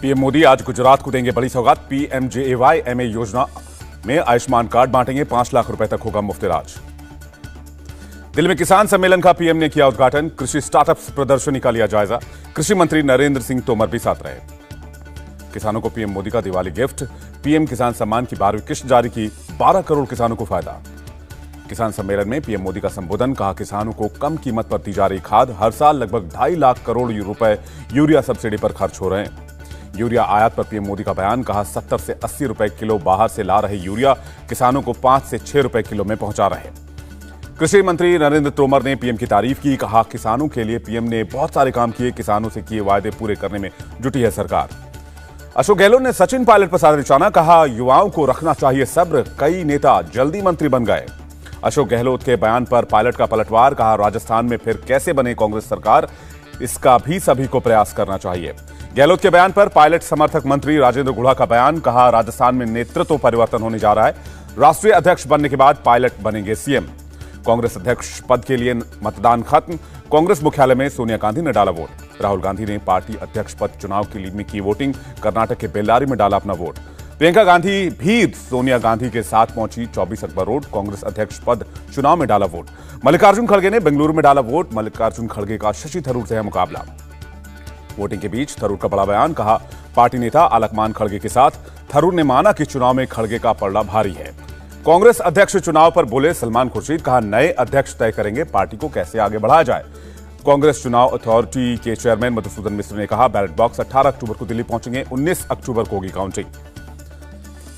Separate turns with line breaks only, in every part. PM Modi आज गुजरात को देंगे बड़ी सौगात पीएमजेएवाई एमए योजना में आयुष्मान कार्ड बांटेंगे पांच लाख रुपए तक होगा मुफ्त इलाज दिल्ली में किसान सम्मेलन का पीएम ने किया उद्घाटन कृषि स्टार्टअप्स प्रदर्शनी का लिया जायजा कृषि मंत्री नरेंद्र सिंह तोमर भी साथ रहे किसानों को पीएम मोदी का दिवाली गिफ्ट पीएम किसान सम्मान की बारहवीं किश्त जारी की बारह करोड़ किसानों को फायदा किसान सम्मेलन में पीएम मोदी का संबोधन कहा किसानों को कम कीमत पर दी जा रही खाद हर साल लगभग ढाई लाख करोड़ रुपए यूरिया सब्सिडी पर खर्च हो रहे हैं यूरिया आयात पर पीएम मोदी का बयान कहा सत्तर से अस्सी रुपए किलो बाहर से ला रहे यूरिया किसानों को पांच से छह रुपए किलो में पहुंचा रहे कृषि मंत्री नरेंद्र तोमर ने पीएम की तारीफ की कहा किसानों के लिए पीएम ने बहुत सारे काम किए किसानों से किए वायदे पूरे करने में जुटी है सरकार अशोक गहलोत ने सचिन पायलट पर साधा निशाना कहा युवाओं को रखना चाहिए सब्र कई नेता जल्दी मंत्री बन गए अशोक गहलोत के बयान पर पायलट का पलटवार कहा राजस्थान में फिर कैसे बने कांग्रेस सरकार इसका भी सभी को प्रयास करना चाहिए गहलोत के बयान पर पायलट समर्थक मंत्री राजेंद्र गुढ़ा का बयान कहा राजस्थान में नेतृत्व परिवर्तन होने जा रहा है राष्ट्रीय अध्यक्ष बनने के बाद पायलट बनेंगे सीएम कांग्रेस अध्यक्ष पद के लिए मतदान खत्म कांग्रेस मुख्यालय में सोनिया गांधी ने डाला वोट राहुल गांधी ने पार्टी अध्यक्ष पद चुनाव के लिए की वोटिंग कर्नाटक के बेल्लारी में डाला अपना वोट प्रियंका गांधी भी सोनिया गांधी के साथ पहुंची 24 अकबर रोड कांग्रेस अध्यक्ष पद चुनाव में डाला वोट मल्लिकार्जुन खड़गे ने बेंगलुरु में डाला वोट मल्लिकार्जुन खड़गे का शशि थरूर से है मुकाबला वोटिंग के बीच थरूर का बड़ा बयान कहा पार्टी नेता आलकमान खड़गे के साथ थरूर ने माना कि चुनाव में खड़गे का पलड़ा भारी है कांग्रेस अध्यक्ष चुनाव पर बोले सलमान खुर्शीद कहा नए अध्यक्ष तय करेंगे पार्टी को कैसे आगे बढ़ाया जाए कांग्रेस चुनाव अथॉरिटी के चेयरमैन मधुसूदन मिश्र ने कहा बैलेट बॉक्स 18 अक्टूबर को दिल्ली पहुंचेंगे 19 अक्टूबर को होगी काउंटिंग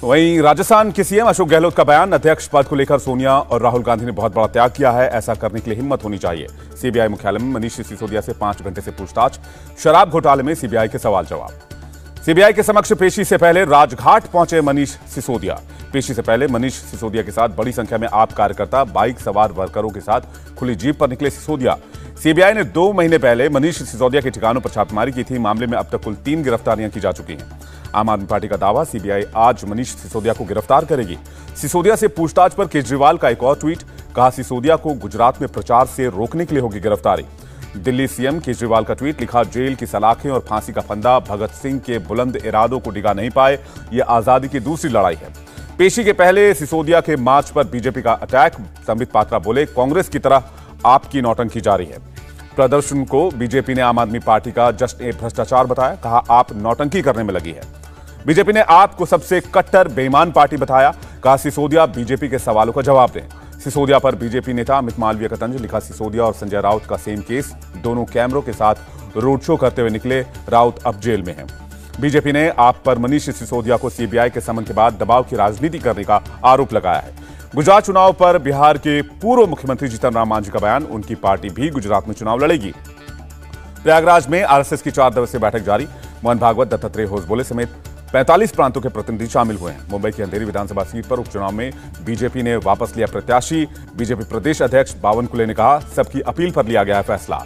वहीं राजस्थान के सीएम अशोक गहलोत का बयान अध्यक्ष पद को लेकर सोनिया और राहुल गांधी ने बहुत बड़ा त्याग किया है ऐसा करने के लिए हिम्मत होनी चाहिए सीबीआई मुख्यालय में मनीष सिसोदिया से पांच घंटे से पूछताछ शराब घोटाले में सीबीआई के सवाल जवाब सीबीआई के समक्ष पेशी से पहले राजघाट पहुंचे मनीष सिसोदिया पेशी से पहले मनीष सिसोदिया के साथ बड़ी संख्या में आप कार्यकर्ता बाइक सवार वर्करों के साथ खुली जीप पर निकले सिसोदिया सीबीआई ने दो महीने पहले मनीष सिसोदिया के ठिकानों पर छापेमारी की थी मामले में अब तक कुल तीन गिरफ्तारियां की जा चुकी हैं आम आदमी पार्टी का दावा सीबीआई आज मनीष सिसोदिया को गिरफ्तार करेगी सिसोदिया से पूछताछ पर केजरीवाल का एक और ट्वीट कहा सिसोदिया को गुजरात में प्रचार से रोकने के लिए होगी गिरफ्तारी दिल्ली सीएम केजरीवाल का ट्वीट लिखा जेल की सलाखें और फांसी का फंदा भगत सिंह के बुलंद इरादों को डिगा नहीं पाए यह आजादी की दूसरी लड़ाई है पेशी के पहले सिसोदिया के मार्च पर बीजेपी का अटैक संबित पात्रा बोले कांग्रेस की तरह आपकी नौटंकी जारी है प्रदर्शन को बीजेपी ने आम आदमी पार्टी का जस्ट ए भ्रष्टाचार बताया कहा आप नौटंकी करने में लगी है बीजेपी ने आपको सबसे कट्टर बेईमान पार्टी बताया कहा सिसोदिया बीजेपी के सवालों का जवाब दें सिसोदिया पर बीजेपी नेता अमित मालवीय का तंज लिखा सिसोदिया और संजय राउत का सेम केस दोनों कैमरों के साथ रोड शो करते हुए निकले राउत अब जेल में हैं बीजेपी ने आप पर मनीष सिसोदिया को सीबीआई के समन के बाद दबाव की राजनीति करने का आरोप लगाया है गुजरात चुनाव पर बिहार के पूर्व मुख्यमंत्री जीतन राम मांझी का बयान उनकी पार्टी भी गुजरात में चुनाव लड़ेगी प्रयागराज में आरएसएस की चार दिवसीय बैठक जारी मोहन भागवत दत्तात्रेय होसबोले समेत 45 प्रांतों के प्रतिनिधि शामिल हुए हैं मुंबई की अंधेरी विधानसभा सीट पर उपचुनाव में बीजेपी ने वापस लिया प्रत्याशी बीजेपी प्रदेश अध्यक्ष बावन कुले ने कहा सबकी अपील पर लिया गया फैसला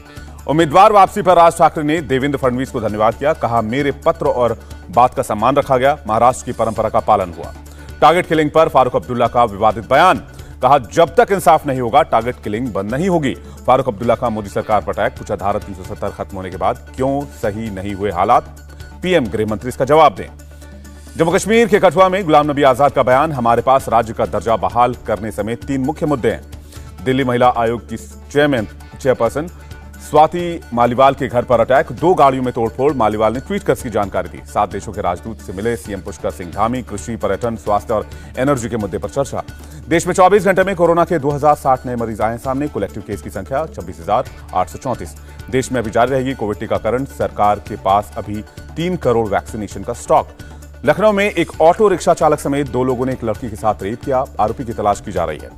उम्मीदवार वापसी पर राज ठाकरे ने देवेंद्र फडणवीस को धन्यवाद किया कहा मेरे पत्र और बात का सम्मान रखा गया महाराष्ट्र की परंपरा का पालन हुआ टारगेट किलिंग पर फारूक अब्दुल्ला का विवादित बयान कहा जब तक इंसाफ नहीं होगा टारगेट किलिंग बंद नहीं होगी फारूक अब्दुल्ला का मोदी सरकार पर अटैक कुछ आधार तीन खत्म होने के बाद क्यों सही नहीं हुए हालात पीएम गृह मंत्री इसका जवाब दें जम्मू कश्मीर के कठुआ में गुलाम नबी आजाद का बयान हमारे पास राज्य का दर्जा बहाल करने समेत तीन मुख्य मुद्दे हैं दिल्ली महिला आयोग की चेयरमैन चेयरपर्सन स्वाति मालीवाल के घर पर अटैक दो गाड़ियों में तोड़फोड़ मालीवाल ने ट्वीट कर इसकी जानकारी दी सात देशों के राजदूत से मिले सीएम पुष्कर सिंह धामी कृषि पर्यटन स्वास्थ्य और एनर्जी के मुद्दे पर चर्चा देश में 24 घंटे में कोरोना के 2060 नए मरीज आए सामने कुल केस की संख्या छब्बीस देश में अभी जारी रहेगी कोविड टीकाकरण सरकार के पास अभी तीन करोड़ वैक्सीनेशन का स्टॉक लखनऊ में एक ऑटो रिक्शा चालक समेत दो लोगों ने एक लड़की के साथ रेप किया आरोपी की तलाश की जा रही है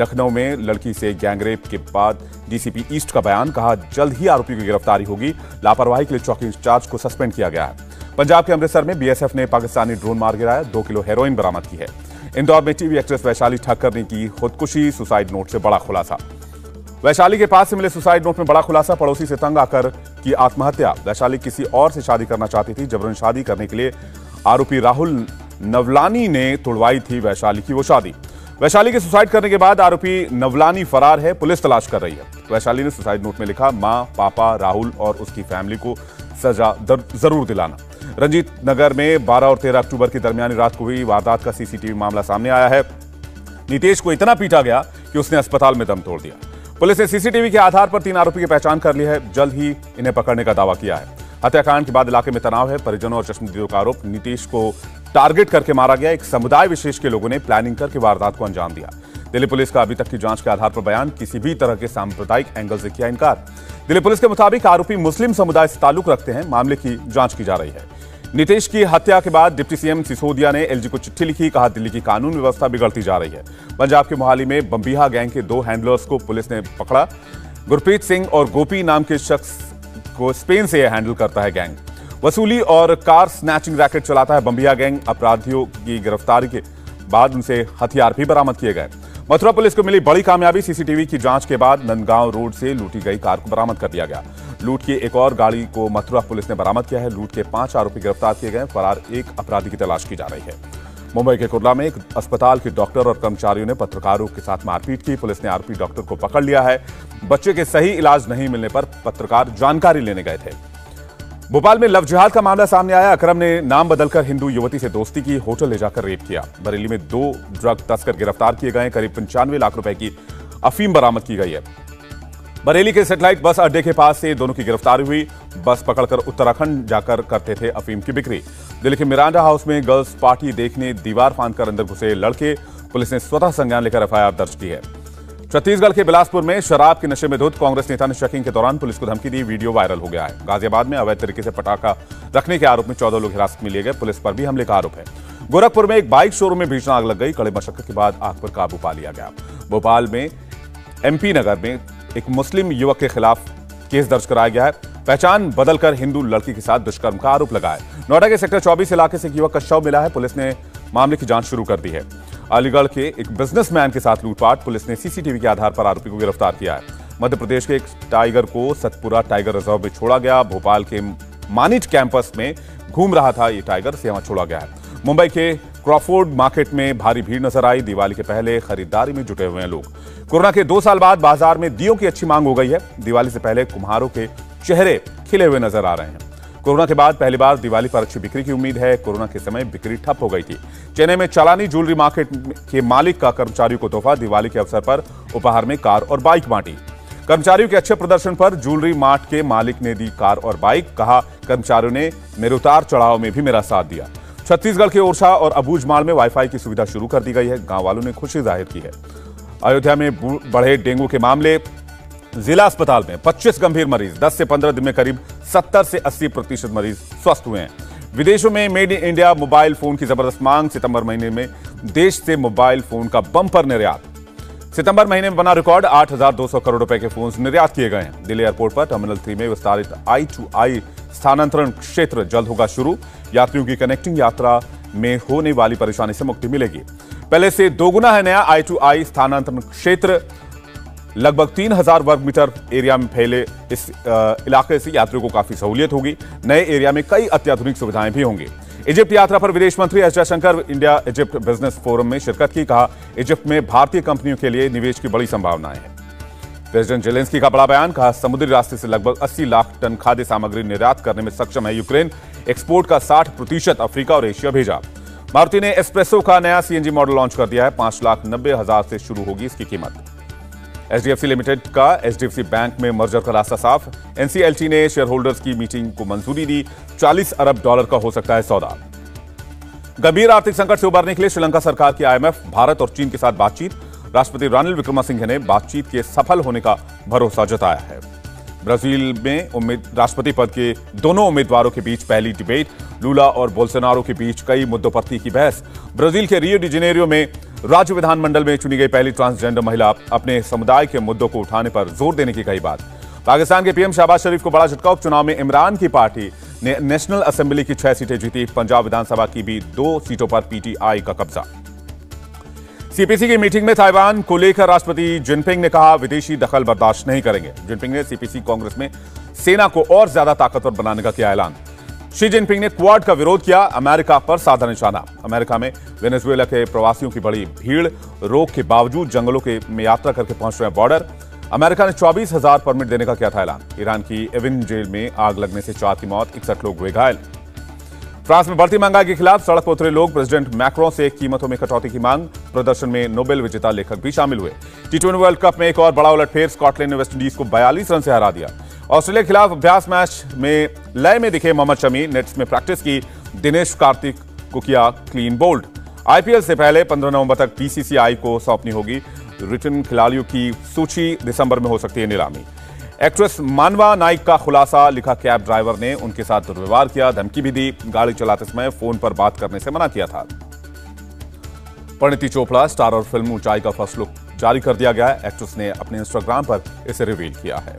लखनऊ में लड़की से गैंगरेप के बाद डीसीपी ईस्ट का बयान कहा जल्द ही आरोपी की गिरफ्तारी होगी लापरवाही के लिए चौकी इंचार्ज को सस्पेंड किया गया है पंजाब के अमृतसर में बीएसएफ ने पाकिस्तानी ड्रोन मार गिराया दो किलो हेरोइन बरामद की है इंदौर में टीवी एक्ट्रेस वैशाली ठक्कर ने की खुदकुशी सुसाइड नोट से बड़ा खुलासा वैशाली के पास से मिले सुसाइड नोट में बड़ा खुलासा पड़ोसी से तंग आकर की आत्महत्या वैशाली किसी और से शादी करना चाहती थी जबरन शादी करने के लिए आरोपी राहुल नवलानी ने तोड़वाई थी वैशाली की वो शादी वैशाली के सुसाइड करने के बाद आरोपी नवलानी फरार है पुलिस तलाश कर रही है वैशाली ने सुसाइड नोट में लिखा माँ पापा राहुल और उसकी फैमिली को सजा जरूर दिलाना रंजीत नगर में 12 और 13 अक्टूबर की दरमियानी रात को हुई वारदात का सीसीटीवी मामला सामने आया है नीतीश को इतना पीटा गया कि उसने अस्पताल में दम तोड़ दिया पुलिस ने सीसीटीवी के आधार पर तीन आरोपी की पहचान कर ली है जल्द ही इन्हें पकड़ने का दावा किया है हत्याकांड के बाद इलाके में तनाव है परिजनों और चश्मदीदों का आरोप नीतीश को टारगेट करके मारा गया एक समुदाय विशेष के लोगों ने प्लानिंग करके वारदात को अंजाम दिया दिल्ली पुलिस का अभी तक की जांच के आधार पर बयान किसी भी तरह के सांप्रदायिक एंगल से किया इनकार दिल्ली पुलिस के मुताबिक आरोपी मुस्लिम समुदाय से ताल्लुक रखते हैं मामले की जांच की जा रही है नीतीश की हत्या के बाद डिप्टी सीएम सिसोदिया ने एलजी को चिट्ठी लिखी कहा दिल्ली की कानून व्यवस्था बिगड़ती जा रही है पंजाब के मोहाली में बम्बीहा गैंग के दो हैंडलर्स को पुलिस ने पकड़ा गुरप्रीत सिंह और गोपी नाम के शख्स को स्पेन से हैंडल करता है गैंग वसूली और कार स्नैचिंग रैकेट चलाता है बम्बिया गैंग अपराधियों की गिरफ्तारी के बाद उनसे हथियार भी बरामद किए गए मथुरा पुलिस को मिली बड़ी कामयाबी सीसीटीवी की जांच के बाद नंदगांव रोड से लूटी गई कार को बरामद कर दिया गया लूट की एक और गाड़ी को मथुरा पुलिस ने बरामद किया है लूट के पांच आरोपी गिरफ्तार किए गए फरार एक अपराधी की तलाश की जा रही है मुंबई के कुर्ला में एक अस्पताल के डॉक्टर और कर्मचारियों ने पत्रकारों के साथ मारपीट की पुलिस ने आरोपी डॉक्टर को पकड़ लिया है बच्चे के सही इलाज नहीं मिलने पर पत्रकार जानकारी लेने गए थे भोपाल में लव जिहाद का मामला सामने आया अक्रम ने नाम बदलकर हिंदू युवती से दोस्ती की होटल ले जाकर रेप किया बरेली में दो ड्रग तस्कर गिरफ्तार किए गए करीब पंचानवे लाख रुपए की अफीम बरामद की गई है बरेली के सेटेलाइट बस अड्डे के पास से दोनों की गिरफ्तारी हुई बस पकड़कर उत्तराखंड जाकर करते थे अफीम की बिक्री दिल्ली के मिरांडा हाउस में गर्ल्स पार्टी देखने दीवार फांद कर अंदर घुसे लड़के पुलिस ने स्वतः संज्ञान लेकर एफआईआर दर्ज की है छत्तीसगढ़ के बिलासपुर में शराब के नशे में धुत कांग्रेस नेता ने चेकिंग के दौरान पुलिस को धमकी दी वीडियो वायरल हो गया है गाजियाबाद में अवैध तरीके से पटाखा रखने के आरोप में चौदह लोग हिरासत में लिए गए पुलिस पर भी हमले का आरोप है गोरखपुर में एक बाइक शोरूम में भीषण आग लग गई कड़े मशक्कत के बाद आग पर काबू पा लिया गया भोपाल में एमपी नगर में एक मुस्लिम युवक के खिलाफ केस दर्ज कराया गया है पहचान बदलकर हिंदू लड़की के साथ दुष्कर्म का आरोप लगाया नोएडा के सेक्टर 24 इलाके से एक युवक का शव मिला है पुलिस ने मामले की जांच शुरू कर दी है अलीगढ़ के एक बिजनेसमैन के साथ लूटपाट पुलिस ने सीसीटीवी के आधार पर आरोपी को गिरफ्तार किया है मध्य प्रदेश के एक टाइगर को सतपुरा टाइगर रिजर्व में छोड़ा गया भोपाल के मानिट कैंपस में घूम रहा था ये टाइगर से यहां छोड़ा गया है मुंबई के क्रॉफोर्ड मार्केट में भारी भीड़ नजर आई दिवाली के पहले खरीदारी में जुटे हुए हैं लोग कोरोना के दो साल बाद बाजार में दियो की अच्छी मांग हो गई है दिवाली से पहले कुम्हारों के चेहरे खिले हुए नजर आ रहे हैं कोरोना के बाद पहली बार दिवाली पर अच्छी बिक्री की उम्मीद है कोरोना के समय बिक्री ठप हो गई थी चेन्नई में चालानी ज्वेलरी मार्केट के मालिक का कर्मचारियों को तोहफा दिवाली के अवसर पर उपहार में कार और बाइक बांटी कर्मचारियों के अच्छे प्रदर्शन पर ज्वेलरी मार्ट के मालिक ने दी कार और बाइक कहा कर्मचारियों ने मेरे उतार चढ़ाव में भी मेरा साथ दिया छत्तीसगढ़ के ओरछा और अबूझमाल में वाईफाई की सुविधा शुरू कर दी गई है गांव वालों ने खुशी जाहिर की है अयोध्या में बढ़े डेंगू के मामले जिला अस्पताल में 25 गंभीर मरीज 10 से 15 दिन में करीब 70 से 80 प्रतिशत मरीज स्वस्थ हुए हैं विदेशों में made in India mobile phone की जबरदस्त मांग सितंबर महीने में देश से मोबाइल फोन का बंपर निर्यात सितंबर महीने में बना रिकॉर्ड 8,200 करोड़ रुपए के फोन निर्यात किए गए हैं दिल्ली एयरपोर्ट पर टर्मिनल थ्री में विस्तारित आई टू आई स्थानांतरण क्षेत्र जल्द होगा शुरू यात्रियों की कनेक्टिंग यात्रा में होने वाली परेशानी से मुक्ति मिलेगी पहले से दोगुना है नया आई टू आई स्थानांतरण क्षेत्र लगभग तीन हजार वर्ग मीटर एरिया में फैले इस इलाके से यात्रियों को काफी सहूलियत होगी नए एरिया में कई अत्याधुनिक सुविधाएं भी होंगी इजिप्ट यात्रा पर विदेश मंत्री S Jaishankar India Egypt business forum में शिरकत की कहा इजिप्ट में भारतीय कंपनियों के लिए निवेश की बड़ी संभावनाएं हैं प्रेसिडेंट जेलेंस्की का बड़ा बयान कहा समुद्री रास्ते से लगभग 80 लाख टन खाद्य सामग्री निर्यात करने में सक्षम है यूक्रेन एक्सपोर्ट का 60 प्रतिशत अफ्रीका और एशिया भेजा मारुति ने एस्प्रेसो का नया सीएनजी मॉडल लॉन्च कर दिया है पांच लाख नब्बे हजार से शुरू होगी इसकी कीमत एचडीएफसी लिमिटेड का एचडीएफसी बैंक में मर्जर का रास्ता साफ एनसीएलटी ने शेयर होल्डर्स की मीटिंग को मंजूरी दी 40 अरब डॉलर का हो सकता है सौदा गंभीर आर्थिक संकट से उबरने के लिए श्रीलंका सरकार की आईएमएफ भारत और चीन के साथ बातचीत राष्ट्रपति रानिल सिंह ने बातचीत के सफल होने का भरोसा जताया है ब्राजील में उम्मीद राष्ट्रपति पद के दोनों उम्मीदवारों के बीच पहली डिबेट लूला और बोलसेनारो के बीच कई मुद्दों पर थी की बहस ब्राजील के रियो डिजेनेरियो में राज्य विधानमंडल में चुनी गई पहली ट्रांसजेंडर महिला अपने समुदाय के मुद्दों को उठाने पर जोर देने की कही बात पाकिस्तान के पीएम शहबाज शरीफ को बड़ा झटका उपचुनाव में इमरान की पार्टी ने नेशनल असेंबली की छह सीटें जीती पंजाब विधानसभा की भी दो सीटों पर पीटीआई का कब्जा सीपीसी की मीटिंग में ताइवान को लेकर राष्ट्रपति जिनपिंग ने कहा विदेशी दखल बर्दाश्त नहीं करेंगे जिनपिंग ने सीपीसी कांग्रेस में सेना को और ज्यादा ताकतवर बनाने का किया ऐलान शी जिनपिंग ने क्वाड का विरोध किया अमेरिका पर साधा निशाना अमेरिका में वेनेजुएला के प्रवासियों की बड़ी भीड़ रोक के बावजूद जंगलों के में यात्रा करके पहुंच रहे बॉर्डर अमेरिका ने चौबीस हजार परमिट देने का किया था ऐलान ईरान की एविन जेल में आग लगने से चार की मौत इकसठ लोग हुए घायल फ्रांस में बढ़ती महंगाई के खिलाफ सड़क पर उतरे लोग प्रेसिडेंट मैक्रो से कीमतों में कटौती की मांग प्रदर्शन में नोबेल विजेता लेखक भी शामिल हुए टी ट्वेंटी वर्ल्ड कप में एक और बड़ा उलटफेर स्कॉटलैंड ने वेस्टइंडीज को बयालीस रन से हरा दिया ऑस्ट्रेलिया के खिलाफ अभ्यास मैच में लय में दिखे मोहम्मद शमी नेट्स में प्रैक्टिस की दिनेश कार्तिक को किया क्लीन बोल्ड आईपीएल से पहले 15 नवंबर तक बीसीसीआई को सौंपनी होगी रिटर्न खिलाड़ियों की सूची दिसंबर में हो सकती है नीलामी एक्ट्रेस मानवा नाइक का खुलासा लिखा कैब ड्राइवर ने उनके साथ दुर्व्यवहार किया धमकी भी दी गाड़ी चलाते समय फोन पर बात करने से मना किया था परिणति चोपड़ा स्टार और फिल्म ऊंचाई का फर्स्ट लुक जारी कर दिया गया एक्ट्रेस ने अपने इंस्टाग्राम पर इसे रिवील किया है